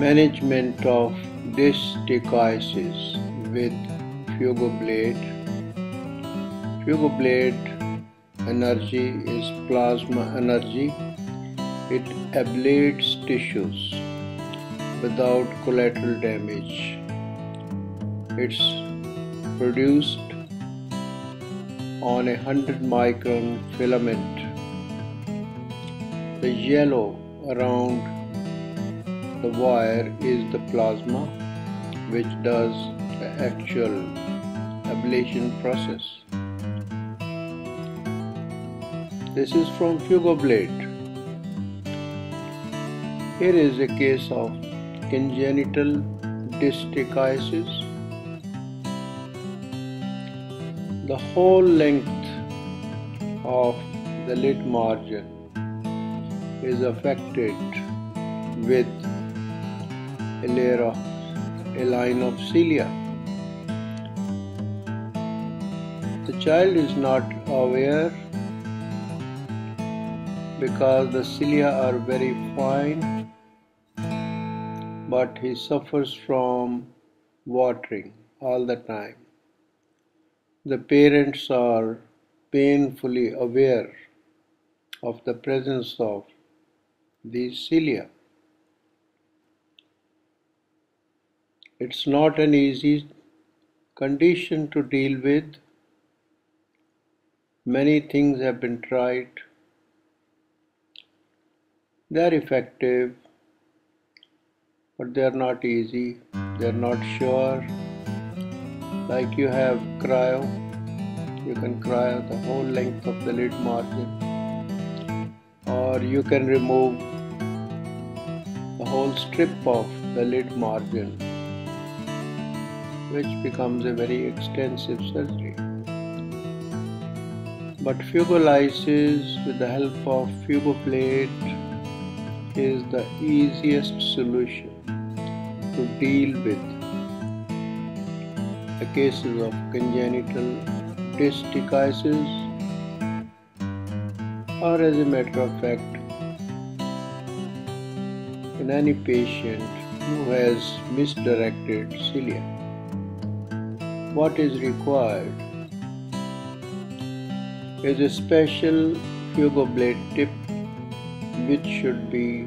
Management of distichiasis with Fugoblade. Fugoblade energy is plasma energy. It ablates tissues without collateral damage. It's produced on a 100 micron filament. The yellow around the wire is the plasma which does the actual ablation process. This is from Fugoblade. Here is a case of congenital distichiasis. The whole length of the lid margin is affected with a layer of a line of cilia. The child is not aware because the cilia are very fine but he suffers from watering all the time. The parents are painfully aware of the presence of these cilia. It's not an easy condition to deal with. Many things have been tried. They are effective, but they are not easy. They are not sure. Like you have cryo, you can cryo the whole length of the lid margin, or you can remove the whole strip of the lid margin which becomes a very extensive surgery. But fugolysis with the help of fugoblade is the easiest solution to deal with the cases of congenital distichiasis or as a matter of fact in any patient who has misdirected cilia what is required is a special Fugo blade tip which should be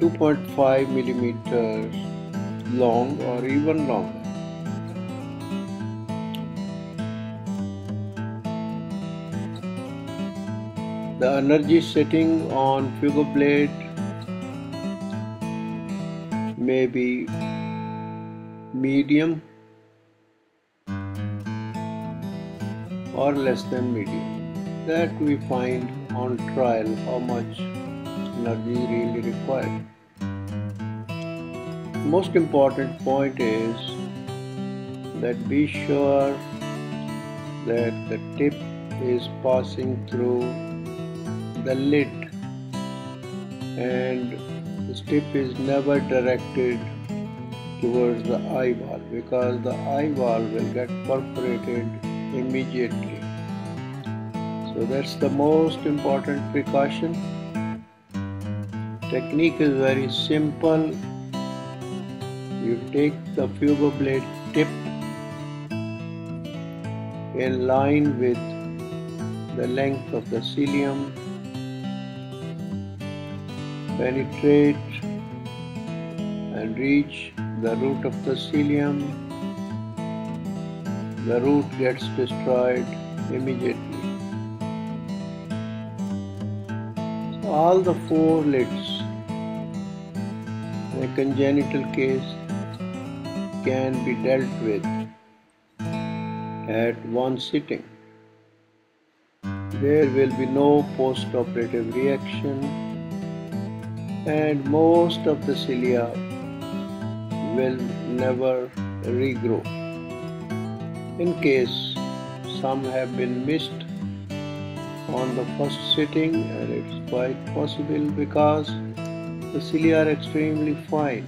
2.5 millimeters long or even longer. The energy setting on Fugo blade may be medium or less than medium. That we find on trial how much energy really required. Most important point is that be sure that the tip is passing through the lid and the tip is never directed towards the eyeball because the eyeball will get perforated immediately. So that's the most important precaution. Technique is very simple. You take the fugo blade tip in line with the length of the cilium, penetrate and reach the root of the cilium the root gets destroyed immediately. So all the four lids in a congenital case can be dealt with at one sitting. There will be no post-operative reaction and most of the cilia will never regrow. In case some have been missed on the first sitting and it's quite possible because the cilia are extremely fine.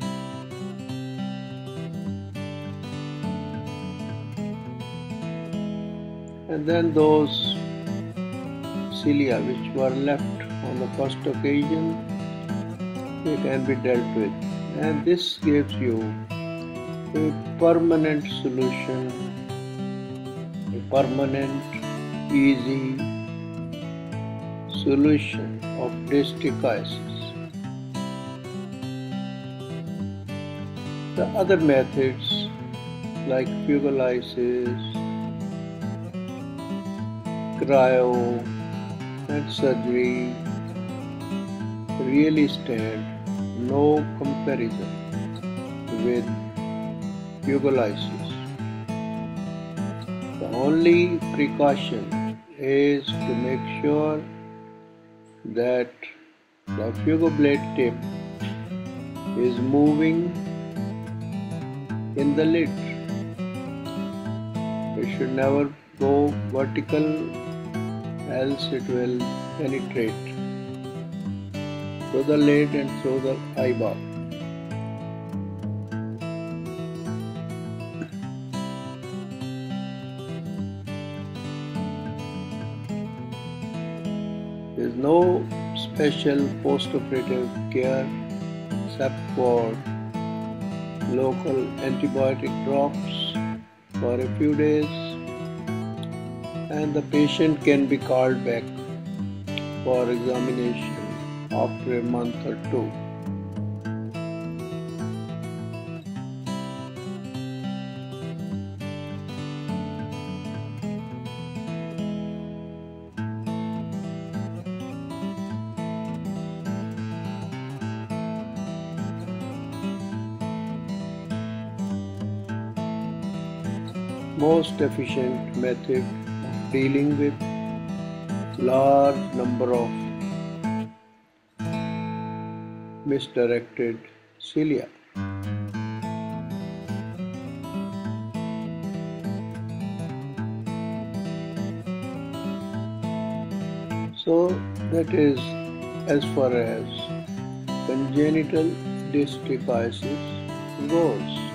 And then those cilia which were left on the first occasion they can be dealt with. and this gives you a permanent solution, permanent, easy solution of distichiasis. The other methods like fugolysis, cryo, and surgery really stand no comparison with fugolysis. Only precaution is to make sure that the fugoblade tip is moving in the lid. It should never go vertical else it will penetrate through the lid and through the eyeball. Special post-operative care except for local antibiotic drops for a few days and the patient can be called back for examination after a month or two. Most efficient method of dealing with large number of misdirected cilia. So that is as far as congenital distichiasis goes.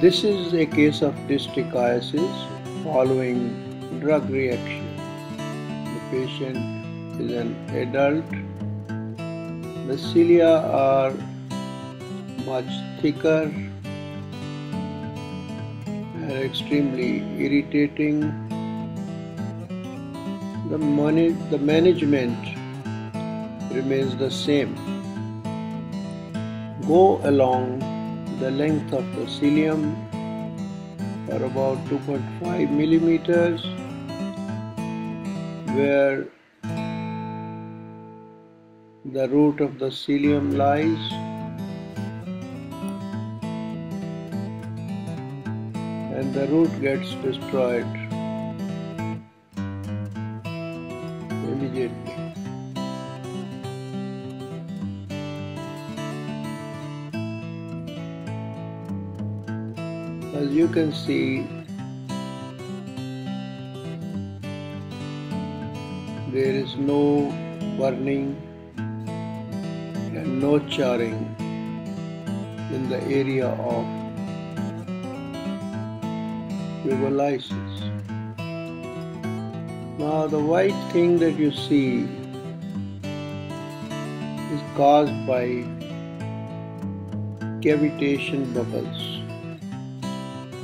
This is a case of distichiasis following drug reaction. The patient is an adult. The cilia are much thicker and extremely irritating. The, money, the management remains the same. Go along the length of the cilium are about 2.5 millimeters where the root of the cilium lies and the root gets destroyed immediately. As you can see there is no burning and no charring in the area of fugolysis. Now the white thing that you see is caused by cavitation bubbles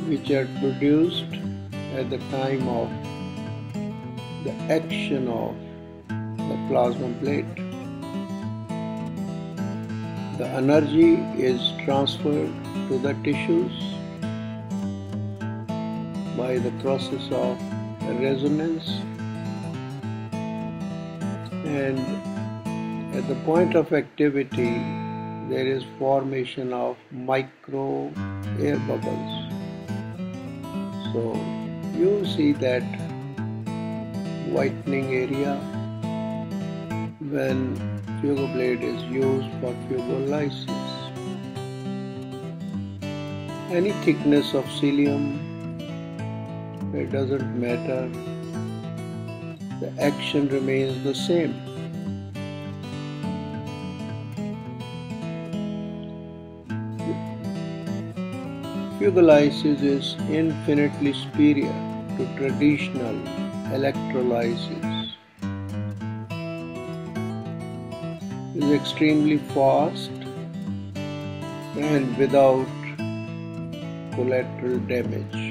which are produced at the time of the action of the plasma blade. The energy is transferred to the tissues by the process of resonance and at the point of activity there is formation of micro air bubbles so you see that whitening area when fugoblade is used for fugolysis. Any thickness of cilium, it doesn't matter. the action remains the same. Fugolysis is infinitely superior to traditional electrolysis. It is extremely fast and without collateral damage.